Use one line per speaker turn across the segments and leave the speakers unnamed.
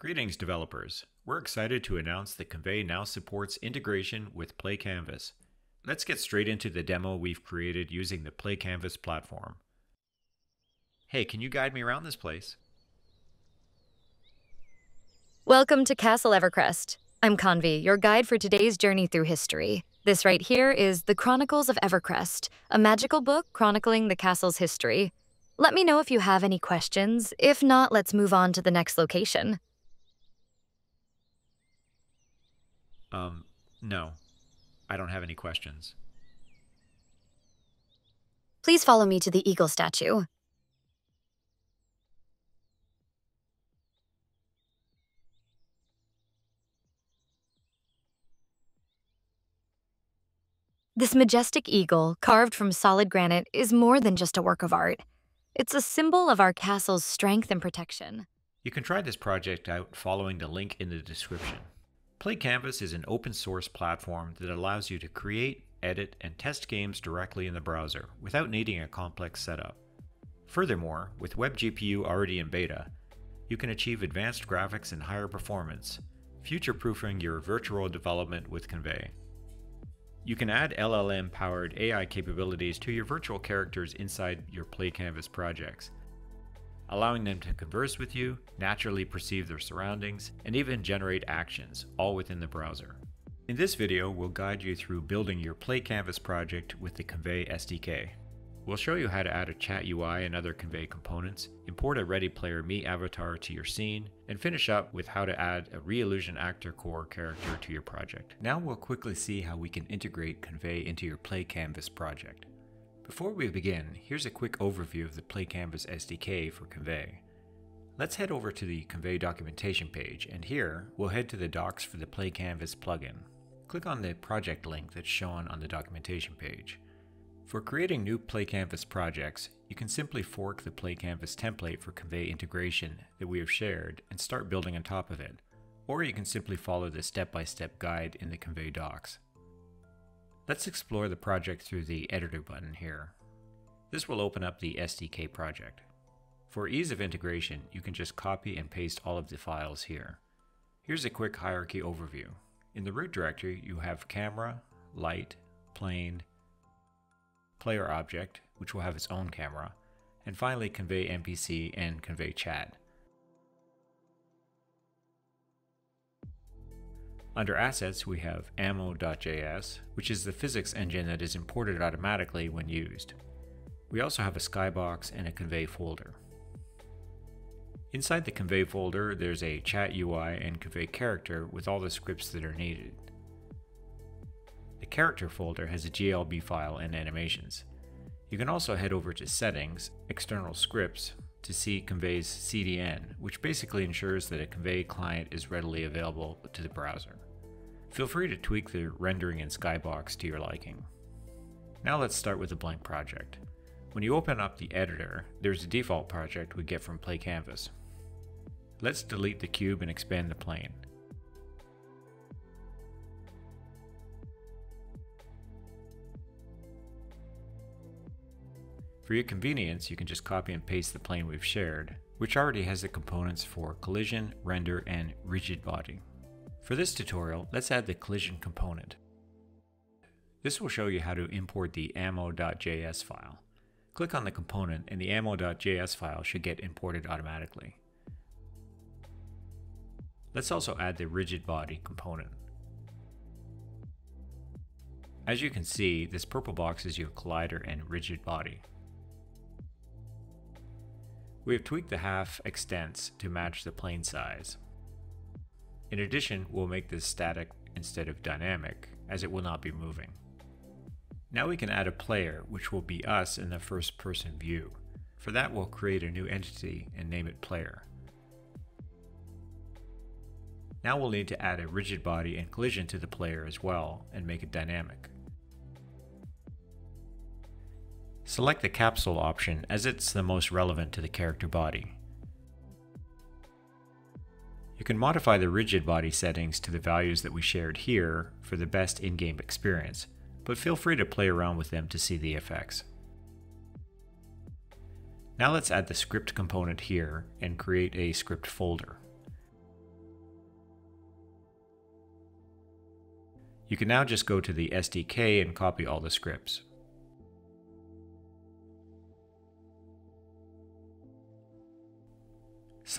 Greetings developers. We're excited to announce that Convai now supports integration with PlayCanvas. Let's get straight into the demo we've created using the PlayCanvas platform. Hey, can you guide me around this place?
Welcome to Castle Evercrest. I'm Convai, your guide for today's journey through history. This right here is The Chronicles of Evercrest, a magical book chronicling the castle's history. Let me know if you have any questions. If not, let's move on to the next location.
Um, no. I don't have any questions.
Please follow me to the eagle statue. This majestic eagle, carved from solid granite, is more than just a work of art. It's a symbol of our castle's strength and protection.
You can try this project out following the link in the description. PlayCanvas is an open source platform that allows you to create, edit, and test games directly in the browser without needing a complex setup. Furthermore, with WebGPU already in beta, you can achieve advanced graphics and higher performance, future proofing your virtual development with Convai. You can add LLM powered AI capabilities to your virtual characters inside your PlayCanvas projects allowing them to converse with you, naturally perceive their surroundings, and even generate actions, all within the browser. In this video, we'll guide you through building your PlayCanvas project with the Convai SDK. We'll show you how to add a chat UI and other Convai components, import a Ready Player Me avatar to your scene, and finish up with how to add a Reallusion ActorCore character to your project. Now we'll quickly see how we can integrate Convai into your PlayCanvas project. Before we begin, here's a quick overview of the PlayCanvas SDK for Convai. Let's head over to the Convai documentation page, and here we'll head to the docs for the PlayCanvas plugin. Click on the project link that's shown on the documentation page. For creating new PlayCanvas projects, you can simply fork the PlayCanvas template for Convai integration that we have shared and start building on top of it, or you can simply follow the step-by-step -step guide in the Convai docs. Let's explore the project through the Editor button here. This will open up the SDK project. For ease of integration, you can just copy and paste all of the files here. Here's a quick hierarchy overview. In the root directory, you have camera, light, plane, player object, which will have its own camera, and finally Convai NPC and Convai chat. Under Assets, we have ammo.js, which is the physics engine that is imported automatically when used. We also have a skybox and a Convai folder. Inside the Convai folder, there's a chat UI and Convai character with all the scripts that are needed. The character folder has a GLB file and animations. You can also head over to Settings, External Scripts, to see Convai's CDN, which basically ensures that a Convai client is readily available to the browser. Feel free to tweak the rendering in Skybox to your liking. Now let's start with a blank project. When you open up the editor, there's a default project we get from PlayCanvas. Let's delete the cube and expand the plane. For your convenience, you can just copy and paste the plane we've shared, which already has the components for collision, render, and rigid body. For this tutorial, let's add the collision component. This will show you how to import the ammo.js file. Click on the component and the ammo.js file should get imported automatically. Let's also add the rigid body component. As you can see, this purple box is your collider and rigid body. We have tweaked the half extents to match the plane size. In addition, we'll make this static instead of dynamic, as it will not be moving. Now we can add a player, which will be us in the first person view. For that, we'll create a new entity and name it player. Now we'll need to add a rigid body and collision to the player as well and make it dynamic. Select the capsule option as it's the most relevant to the character body. You can modify the rigid body settings to the values that we shared here for the best in-game experience, but feel free to play around with them to see the effects. Now let's add the script component here and create a script folder. You can now just go to the SDK and copy all the scripts.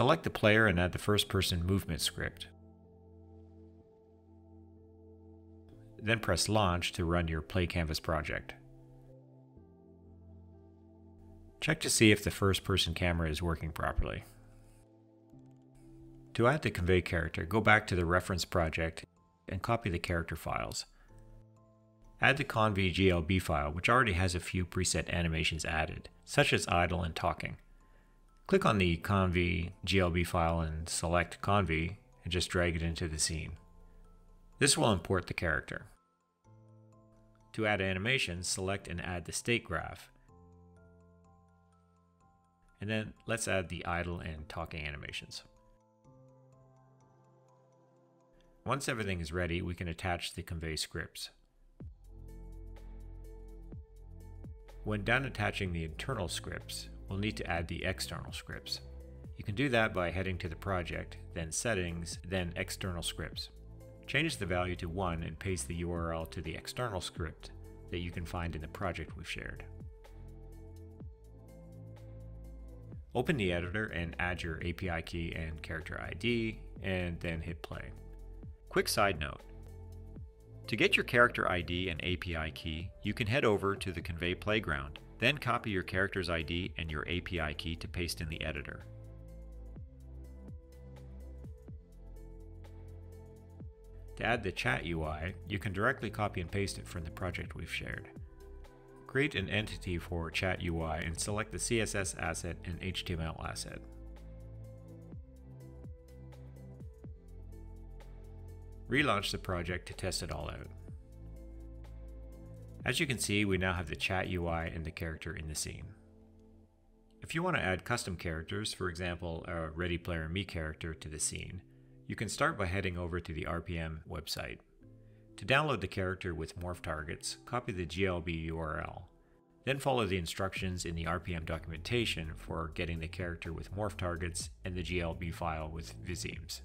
Select the player and add the first person movement script. Then press Launch to run your PlayCanvas project. Check to see if the first person camera is working properly. To add the Convai character, go back to the reference project and copy the character files. Add the conv GLB file, which already has a few preset animations added, such as idle and talking. Click on the conv GLB file and select conv and just drag it into the scene. This will import the character. To add animations, select and add the state graph. And then let's add the idle and talking animations. Once everything is ready, we can attach the Convai scripts. When done attaching the internal scripts, we'll need to add the external scripts. You can do that by heading to the project, then settings, then external scripts. Change the value to 1 and paste the URL to the external script that you can find in the project we've shared. Open the editor and add your API key and character ID, and then hit play. Quick side note. To get your character ID and API key, you can head over to the Convai Playground, then copy your character's ID and your API key to paste in the editor. To add the chat UI, you can directly copy and paste it from the project we've shared. Create an entity for chat UI and select the CSS asset and HTML asset. relaunch the project to test it all out. As you can see, we now have the chat UI and the character in the scene. If you want to add custom characters, for example, a Ready Player Me character to the scene, you can start by heading over to the RPM website. To download the character with morph targets, copy the GLB URL. Then follow the instructions in the RPM documentation for getting the character with morph targets and the GLB file with visemes.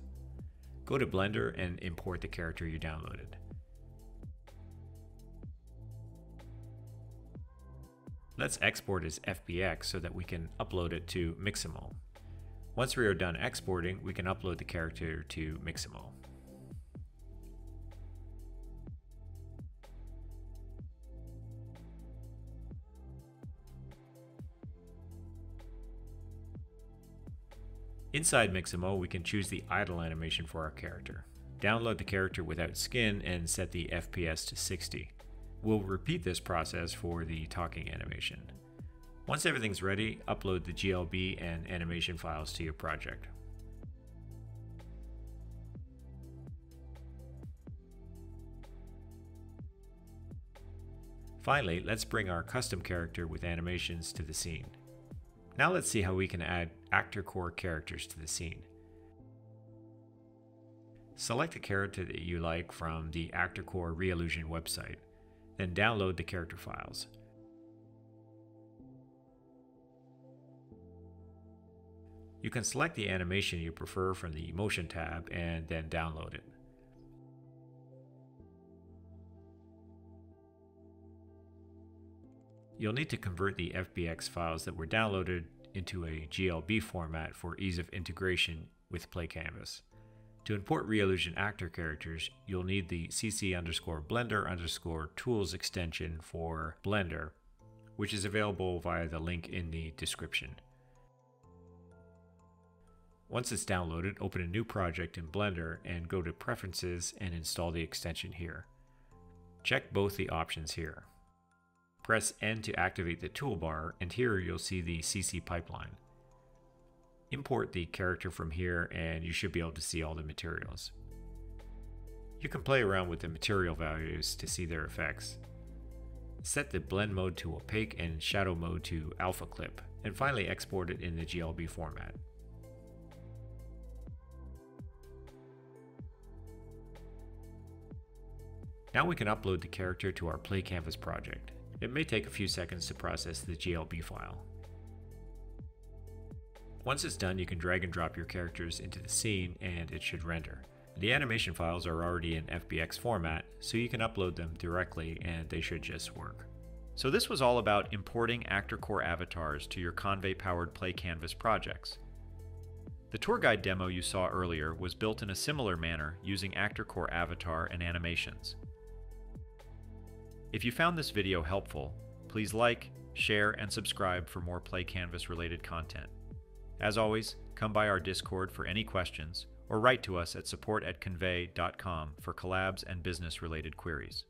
Go to Blender and import the character you downloaded. Let's export as FBX so that we can upload it to Mixamo. Once we are done exporting, we can upload the character to Mixamo. Inside Mixamo, we can choose the idle animation for our character. Download the character without skin and set the FPS to 60. We'll repeat this process for the talking animation. Once everything's ready, upload the GLB and animation files to your project. Finally, let's bring our custom character with animations to the scene. Now let's see how we can add ActorCore characters to the scene. Select a character that you like from the ActorCore Reallusion website, then download the character files. You can select the animation you prefer from the Motion tab and then download it. You'll need to convert the FBX files that were downloaded into a GLB format for ease of integration with PlayCanvas. To import Reallusion actor characters, you'll need the cc underscore blender underscore tools extension for Blender, which is available via the link in the description. Once it's downloaded, open a new project in Blender and go to Preferences and install the extension here. Check both the options here. Press N to activate the toolbar, and here you'll see the CC pipeline. Import the character from here, and you should be able to see all the materials. You can play around with the material values to see their effects. Set the blend mode to opaque and shadow mode to alpha clip, and finally export it in the GLB format. Now we can upload the character to our PlayCanvas project. It may take a few seconds to process the GLB file. Once it's done, you can drag and drop your characters into the scene and it should render. The animation files are already in FBX format, so you can upload them directly and they should just work. So this was all about importing ActorCore avatars to your Convai-powered Play Canvas projects. The tour guide demo you saw earlier was built in a similar manner using ActorCore avatar and animations. If you found this video helpful, please like, share, and subscribe for more PlayCanvas related content. As always, come by our Discord for any questions or write to us at support at convai.com for collabs and business related queries.